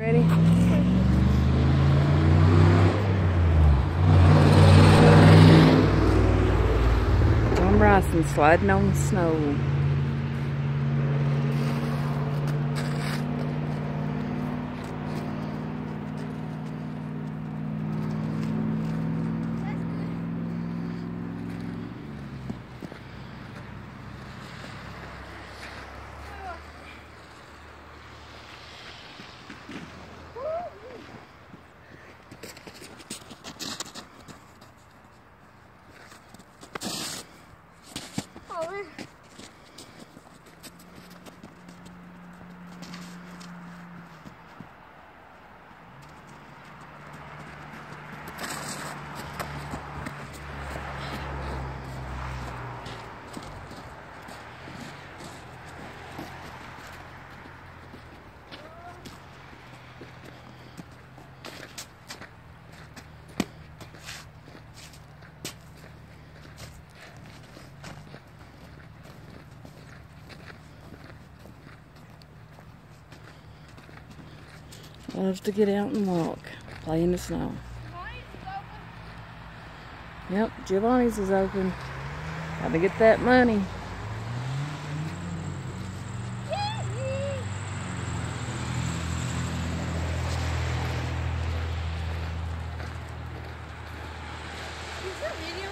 Ready? Tom Bryson sliding on the snow. power. Loves to get out and walk, play in the snow. Yep, Giovanni's is open. Gotta get that money. Is video